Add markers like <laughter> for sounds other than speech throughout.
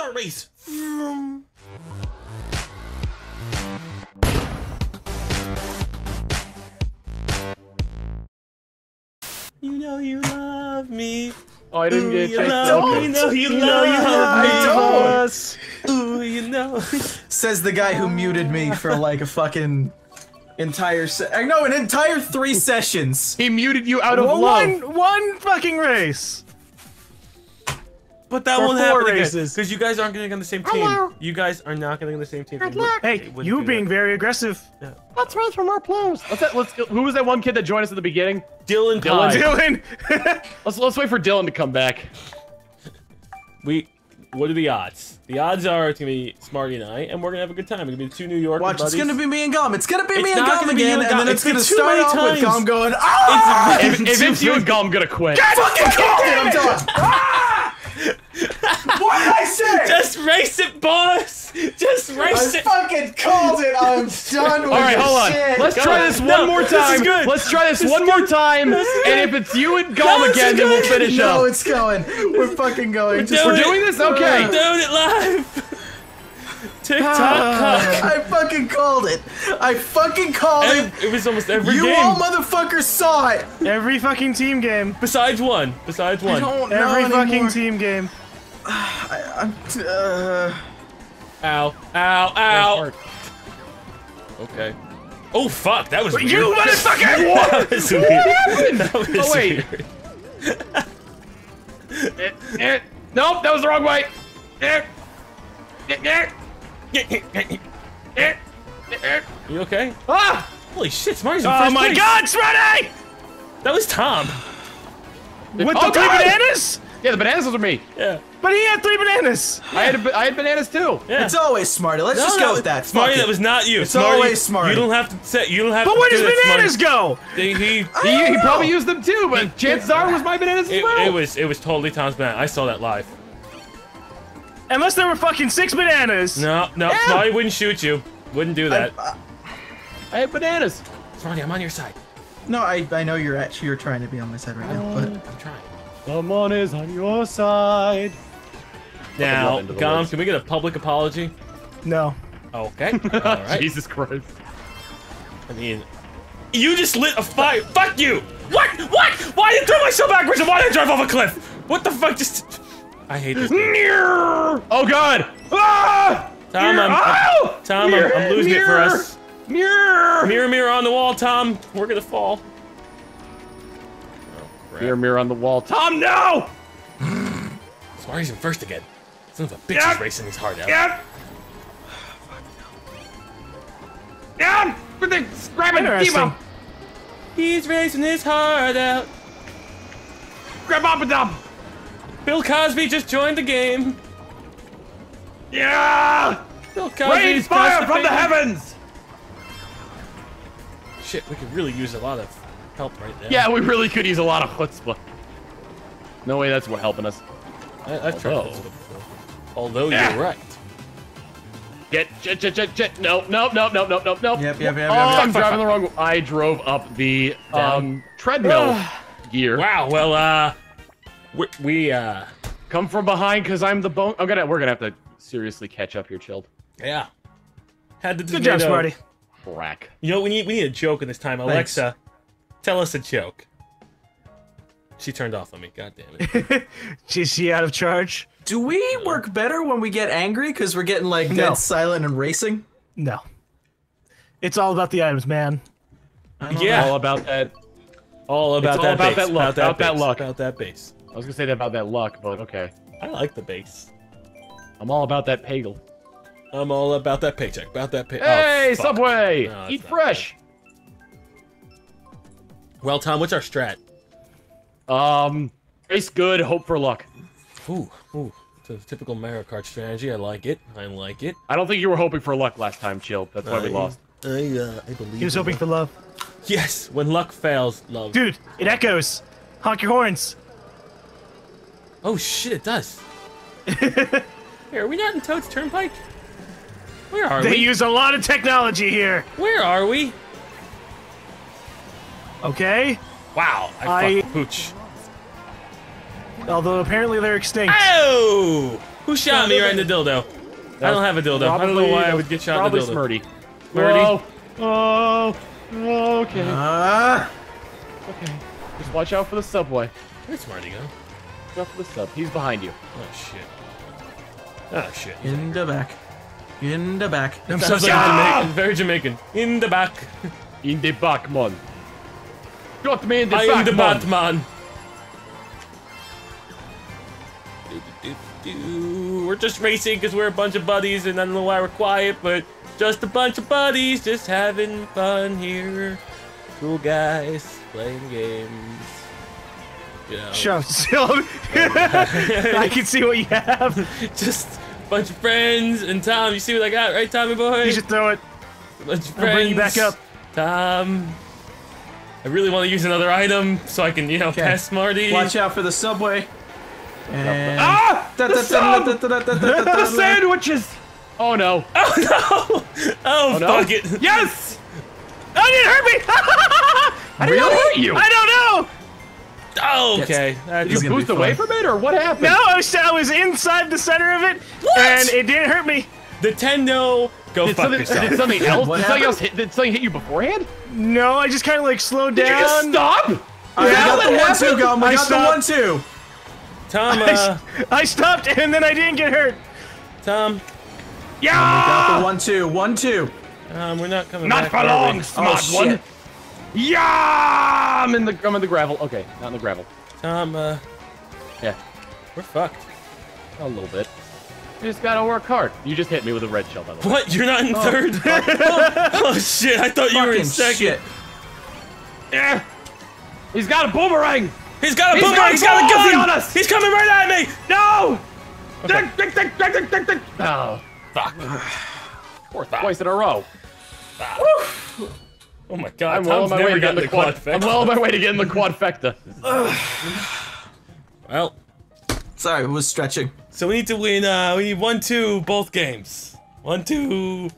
Start race. Vroom. You know you love me. Oh, I didn't Ooh, get a you chance to- love me. You know you, know love you love me. me. I don't. Ooh, you know. Says the guy who muted me for like a fucking entire se- I know an entire three sessions. He muted you out of Well, love. one one fucking race. But that won't happen again races. because you guys aren't going to getting on the same team. Hello. You guys are not going to getting on the same team. Good luck. Hey, you do being that. very aggressive. Let's race for more players. Let's, let's who was that one kid that joined us at the beginning? Dylan. Dylan. Hyde. Dylan. <laughs> Let's let's wait for Dylan to come back. We. What are the odds? The odds are it's gonna be Smarty and I, and we're gonna have a good time. It's gonna be two New York Watch, buddies. it's gonna be me and Gum. It's gonna be It's me and Gum again, and and then It's it's, gonna been too start many off with times. Gum going, ah! If, <laughs> if it's you and Gum, I'm gonna quit. fucking called. I'm done. Ah! what did I say? Just race it, boss. Just race I it. fucking called it. I'm done with All right, this hold on. shit. Let's Go try on. this one No, more this is good. Let's try this, This one is more time. And if it's you and Gom No, again, then we'll good. finish no, up. it's going. We're fucking going. Just We're doing doing this? Okay. We're Doing it live. <laughs> TikTok. I fucking called it. I fucking called it. It was almost every You game. all motherfuckers saw it. Every fucking team game. Besides one. Besides I one. don't know Every fucking anymore. team game. I'm, uh, Ow. Ow. Ow. Okay. Oh fuck! That was weird. You motherfucker! <laughs> That was weird. <laughs> That was Oh, wait. weird. Eh, eh. Nope, that was the wrong way. Eh. Eh, eh. Eh. Eh. You okay? Ah! Holy shit! Smarty's in Oh first my place. god, Smarty! That was Tom. With Oh, the three God! bananas? Yeah, the bananas are me. Yeah. But he had three bananas. I had a, I had bananas too. Yeah. it's always smarty. Let's No, just no, go with that. Smarty, that was not you. It's Smarty, always Smarty. You don't have to say. You don't have But to. where do does bananas Smarty. go? They, he, He, he probably used them too, but chances are was my bananas as it, well. it was it was totally Tom's banana. I saw that live. Unless there were fucking six bananas. No, no, Yeah. Smarty wouldn't shoot you. Wouldn't do that. I had bananas. Smarty, I'm on your side. No, I I know you're actually you're trying to be on my side right now, but I'm trying. Someone is on your side. Now, into the Gom, woods. can we get a public apology? No. Okay. <laughs> All right. Jesus Christ. I mean, you just lit a fire. Fuck you! What? What? Why did I throw myself backwards and why did I drive off a cliff? What the fuck? Just. I hate this. game. Oh God! Ah! Tom, I'm, Ow! Tom, I'm, I'm losing it for us. Mirror! Mirror, mirror on the wall, Tom. We're gonna fall. Mirror, mirror on the wall. Tom, no! <sighs> Smarty's in first again. Son of a bitch Yep. is racing his heart out. Yep. Down with the grab it, He's racing his heart out. Grab up and down. Bill Cosby just joined the game. Yeah! Bill Cosby Rain fire from the heavens! Shit, we could really use a lot of help right now. Yeah, we really could use a lot of chutzpah. No way that's what helping us. I, I've tried Although- this before. Although Yeah. you're right. Get, get, get, get, get. No, no, no, no, no, no, no. Yep, yep, yep, yep, Oh, yep. I'm driving the wrong. I drove up the um treadmill gear. Wow. Well, uh, we, we uh, Come from behind, cause I'm the bone. I'm gonna. We're gonna have to seriously catch up here, chilled. yeah, had the Good job. Smarty. Crack. You know, we need we need a joke in this time. Alexa, tell us a joke. She turned off on me. God damn it. <laughs> Is she out of charge? do we work better when we get angry because we're getting like dead No. silent and racing? No. It's all about the items, man. yeah. All about that. All about all that about base. that luck, about that base, luck. About that base. I was gonna say that about that luck, but okay. I like the base. I'm all about that pagel. I'm all about that paycheck. About that pay. Hey, oh, fuck. Subway! No, it's Eat not fresh. Well, Tom, what's our strat? Um, race good, hope for luck. Ooh, ooh. It's a typical Mario Kart strategy. I like it. I like it. I don't think you were hoping for luck last time, Chill. That's why we lost. I, uh, I believe. He was hoping luck. for love. Yes, when luck fails, love. Dude, it echoes. Honk your horns. Oh shit, it does. <laughs> hey, are we not in Toad's Turnpike? Where are They we? They use a lot of technology here. Where are we? Okay? Wow, I, I- fucked Pooch. Although apparently they're extinct. Oh! Who shot me right in the dildo? I don't have a dildo. I don't know why I would get shot in the Probably dildo. Smirty. Smirty? Whoa. Oh, okay. Ah! Okay. Just watch out for the subway. Where's Marty go? Watch out for the sub. He's behind you. Oh shit. Oh shit. In the back. In the back. I'm so Sounds like sorry. Jamaican, very Jamaican. In the back. In the back, man. Got me in the I back, am the man. Batman. We're just racing because we're a bunch of buddies, and I don't know why we're quiet, but just a bunch of buddies just having fun here. Cool guys playing games. You know, Shut. I can see what you have. just a bunch of friends. And Tom, you see what I got, right, Tommy boy? You should throw it. a bunch of I'll bring you back up. Tom. I really want to use another item so I can, you know, pass Smarty. Watch out for the subway. And Ah! Da- The sub! The sandwiches! Oh no. Oh <laughs> no! Oh, no. fuck it! Yes! Oh, it didn't hurt me. <laughs> I did not hurt you! I don't know. Oh, okay. That's Did He's you gonna be boost away from it, or what happened? No, I was, I was inside the center of it, What? and it didn't hurt me. Nintendo. Go Did fuck something, yourself. did something else? What Did something happened? else hit? Did something hit you beforehand? No, I just kind of like slowed Did you just down. stop? Alright, we got what the one two going. We I got the one stopped. two. Tom, I, uh, s- I stopped, and then I didn't get hurt. Tom, We Yeah! got the one two. One two. um, we're not coming Not back. for long, we? smart Oh, one. Yeah! I'm in the I'm in the gravel. Okay, not in the gravel. Tom, uh, Yeah, we're fucked. a little bit. You just gotta work hard. You just hit me with a red shell, by the way. What? You're not in oh. third? oh, <laughs> oh, shit! I thought you were in second. Yeah. He's got a boomerang. He's got a He's boomerang. got He's got a gun on us. He's coming right at me. No! Dick, dick, dick, dick. Oh, ah. Fuck. fourth twice in a row. Ah. Oh my god. I'm well on my way to get gotten the the quad. quad I'm well on my way to getting the quadfecta. <laughs> Well, Sorry, it was stretching. so we need to win. Uh, we need one, two, both games. One, two.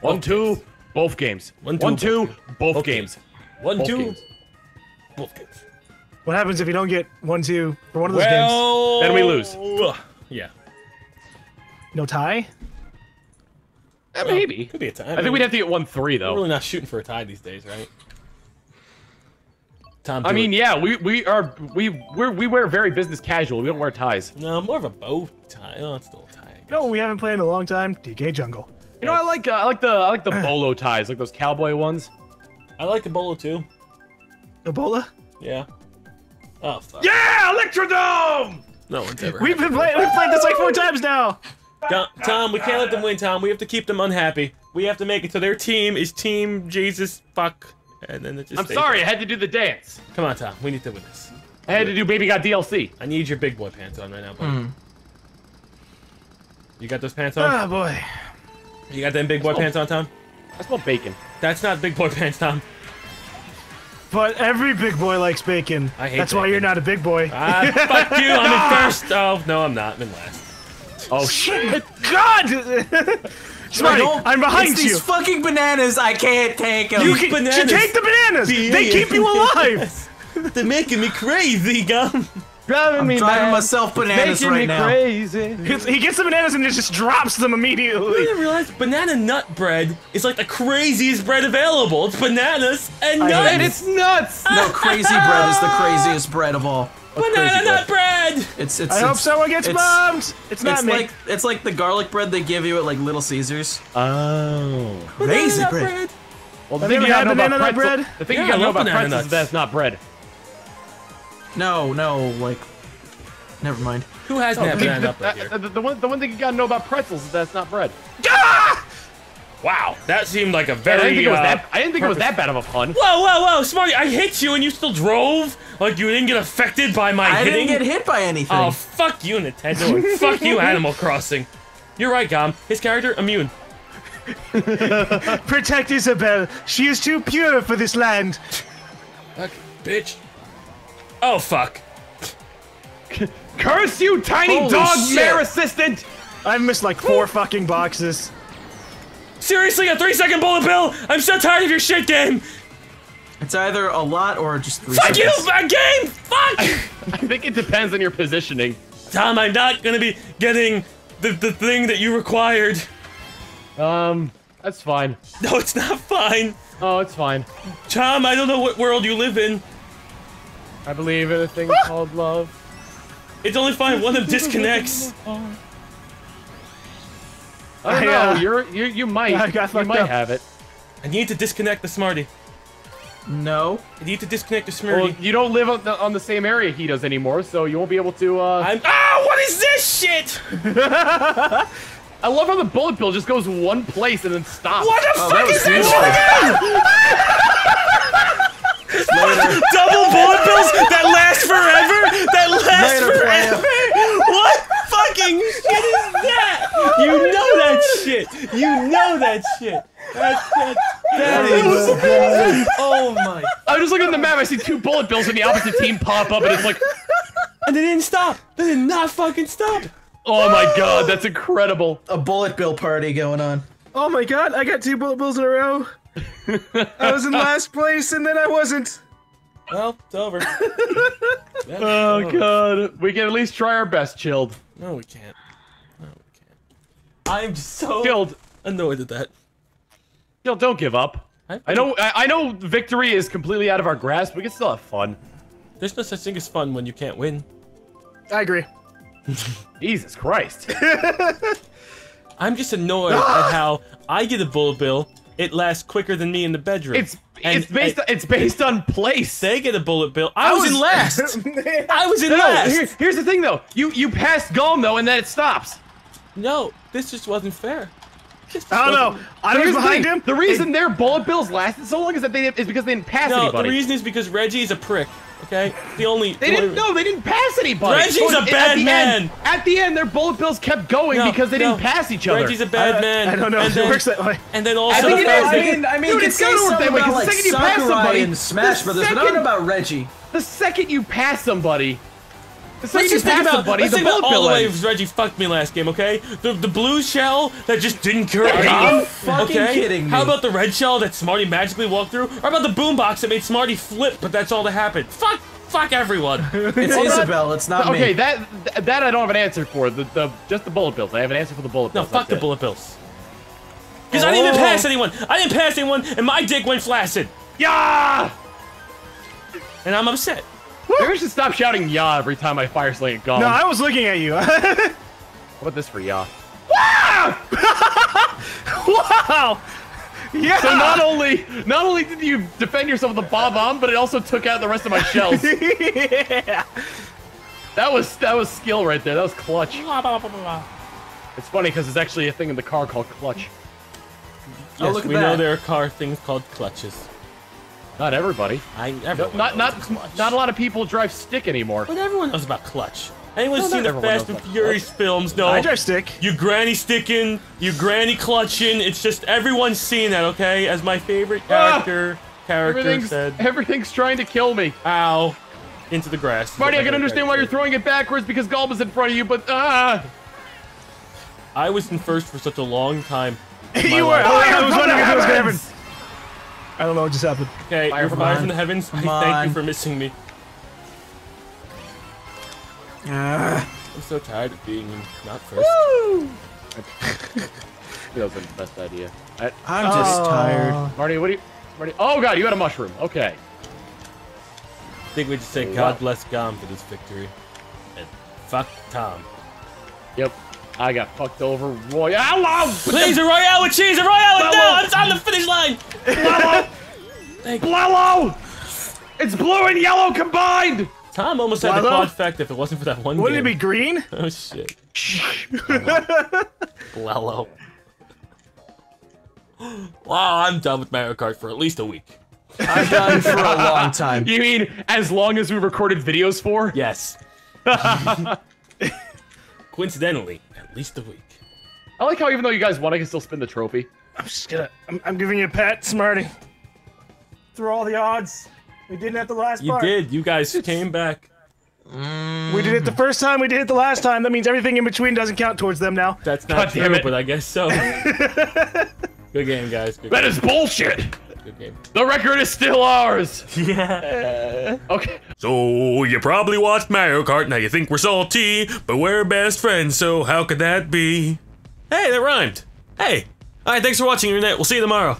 One, One, two, One, two, both games. One, two, One, two, both, both games. one, Both two, games. both games. What happens if you don't get one, two for one of those games? Well, Then we lose. Yeah, No tie. Eh, maybe. could be a tie. I think we'd have to get one three though. We're though. really not shooting for a tie these days, right? Tom, I mean, it. yeah, we we are we we're, we wear very business casual. We don't wear ties. no, more of a bow tie. Oh, it's still a tie. No, we haven't played in a long time. DK Jungle. You know, I like uh, I like the I like the <clears throat> bolo ties, like those cowboy ones. I like the bolo too. Ebola. Yeah. Oh fuck. Yeah, Electrodrome. No one's ever. We've been playing. We've played this like four times now. Tom, Tom, we can't let them win. Tom, we have to keep them unhappy. We have to make it so their team is Team Jesus Fuck, and then it just. I'm stays sorry, I had to do the dance. Come on, Tom. We need to win this. I had to do Baby Got DLC. I need your big boy pants on right now, buddy. You got those pants on? Oh boy. You got them big boy pants on, Tom? I smell bacon. That's not big boy <laughs> pants, Tom. But every big boy likes bacon. I hate That's why you're not a big boy. Ah, fuck <laughs> you. I'm in first. Oh no, I'm not. I'm in last. Oh shit! <laughs> God. Smarty, I'm behind it's you. These fucking bananas, I can't take them. You These can, bananas. take the bananas. They keep you alive. <laughs> They're making me crazy, gum. Driving I'm driving myself bananas right now. crazy. He gets the bananas and just drops them I immediately. didn't realize banana nut bread is like the craziest bread available. It's bananas and nuts. And it's nuts. No, crazy bread is the <laughs> craziest bread of all. Banana crazy nut bread. It's it's. I hope someone gets it's- bombed. It's not It's me. like it's like the garlic bread they give you at like Little Caesars. Oh. Crazy Banana nut bread. Well, the thing you you gotta know about banana pretzel, bread? the thing you gotta know about banana pretzels nuts. is that it's not bread. No, no, like. Never mind. Who hasn't had The, banana nut bread here? the- the one, the one thing you gotta know about pretzels is that it's not bread. Wow, that seemed like a very. didn't think it was uh, that. I didn't think it was that bad of a pun. Whoa, whoa, whoa, Smarty! I hit you and you still drove. Like you didn't get affected by my I hitting. didn't get hit by anything. Oh, fuck you, Nintendo, and <laughs> fuck you, Animal Crossing. You're right, Gom. His character immune. <laughs> Protect Isabelle. She is too pure for this land. Fuck, bitch. Oh fuck. Curse you, tiny Holy dog shit. mayor assistant! I've missed like four fucking boxes. Seriously, a three-second bullet bill. I'm so tired of your shit game. It's either a lot or just three Fuck you, seconds. a game. Fuck. <laughs> I think it depends on your positioning. Tom, I'm not gonna be getting the, the thing that you required. Um, that's fine. No, it's not fine. Oh, it's fine. Tom, I don't know what world you live in. I believe in a thing called love. It's only fine one of them disconnects. <laughs> I don't I, know. uh, You're you you might <laughs> I got you might up. have it. I need to disconnect the Smarty. No. I need to disconnect the Well, Smarty. you don't live on the, on the same area he does anymore, so you won't be able to. uh... I'm- Ah, what is this shit? <laughs> I love how the bullet bill just goes one place and then stops. What the Oh, fuck that was is that shit? <laughs> Double bullet bills that last forever? That last Later, forever? What fucking shit is that? You know that shit. You know that shit. That's that. That is. Oh my. I'm just looking at the map. I see two bullet bills in the opposite team pop up, and it's like, And they didn't stop. They did not fucking stop. oh my god, that's incredible. A bullet bill party going on. Oh my god, I got two bullet bills in a row. I was in last place and then I wasn't. Well, it's over. <laughs> Oh god, we can at least try our best, chilled. No, we can't. No, we can't. I'm just so Chilled, annoyed at that. chilled. Don't give up. I know. I, I know victory is completely out of our grasp. but We can still have fun. There's no such thing as fun when you can't win. I agree. <laughs> Jesus Christ. <laughs> I'm just annoyed <laughs> at how I get a bullet bill. It lasts quicker than me in the bedroom. It's And- it's based and it's based on place. they get a bullet bill. I, was, in last. <laughs> I was in No, last. here- here's the thing though. You you passed Golem though, and then it stops. No, this just wasn't fair. Just I don't know. I was behind him. The reason their bullet bills lasted so long is that they is because they didn't pass No, anybody. the reason is because Reggie is a prick. Okay, the only. they didn't. only- No, they didn't pass anybody. Reggie's a at bad the man. End, at the end, their bullet bills kept going No, because they no. didn't pass each other. Reggie's a bad I- man. I don't know And if then, it works that way. And then also I think the it fact is. that- I mean, I mean, Dude, you it's could gotta work that something way, about 'cause the like second you pass Sakurai somebody- and Smash the Brothers, but not second- about Reggie. the second you pass somebody, the second Let's you just think about, somebody, let's the think about bullet all the bill ways. Reggie fucked me last game, okay? The the blue shell that just didn't cure Are me. you fucking okay? kidding me? How about the red shell that Smarty magically walked through? Or about the boombox that made Smarty flip, but that's all that happened? Fuck, fuck everyone. <laughs> It's Isabelle, it's not Okay, me. that that I don't have an answer for. The, the just the bullet bills. I have an answer for the bullet no, bills. fuck that's the it. bullet bills. Because I didn't even Oh. pass anyone. I didn't pass anyone, and my dick went flaccid, Yeah! and I'm upset. Maybe I should stop shouting "ya" every time I fire sling at Golem. No, I was looking at you. How about this for "ya"? <laughs> wow. Yeah. So not only not only did you defend yourself with a bomb bomb, but it also took out the rest of my shells. <laughs> yeah. that was that was skill right there. That was clutch. It's funny because it's actually a thing in the car called clutch. Oh, Yes, look at we know there are car things called clutches. Not everybody. I No, everyone not not not a lot of people drive stick anymore. But everyone knows about clutch. Anyone No, seen the Fast and about Furious films No. I drive stick. you granny sticking, you granny clutching. It's just everyone's seen that, okay? As my favorite Ah! character character Everything's said, everything's trying to kill me. "Ow," into the grass. Marty, I can understand why you're throwing it backwards because Golb is in front of you, but ah. I was in first for such a long time. <laughs> you were. life. I was from wondering the if it was gonna happen. Heavens! I don't know what just happened. Okay, Fire you're from fire from the heavens. I Come <laughs> thank you for missing me. Ah. I'm so tired of being not first. <laughs> That wasn't the best idea. I, I'm just tired. Marty, what do you? Marty, oh god, you had a mushroom. Okay. I think we just say God bless Gom for this victory. And fuck Tom. Yep. I got fucked over. Royale. Please, a Royale with cheese! A Royale with no! Blello. It's on the finish line! Blello. Thank It's blue and yellow combined. Tom almost had the Blello? quad effect if it wasn't for that one Wouldn't it be green? Oh shit. Blello. Wow, I'm done with Mario Kart for at least a week. I've done for a long time. You mean as long as we recorded videos for? Yes. <laughs> Coincidentally, at least a week. I like how even though you guys won, I can still spin the trophy. I'm just gonna. I'm, I'm giving you a pat, Smarty. Through all the odds, we didn't have the last You part. did. You guys came back. We did it the first time. We did it the last time. That means everything in between doesn't count towards them now. That's God not damn true, it. but I guess so. <laughs> Good game, guys. Good That game. is bullshit. Good good game. The record is still ours. <laughs> Yeah. Eh. Okay. So you probably watched Mario Kart. Now you think we're salty, but we're best friends. So how could that be? Hey, that rhymed. Hey. All right. Thanks for watching, Internet. We'll see you tomorrow.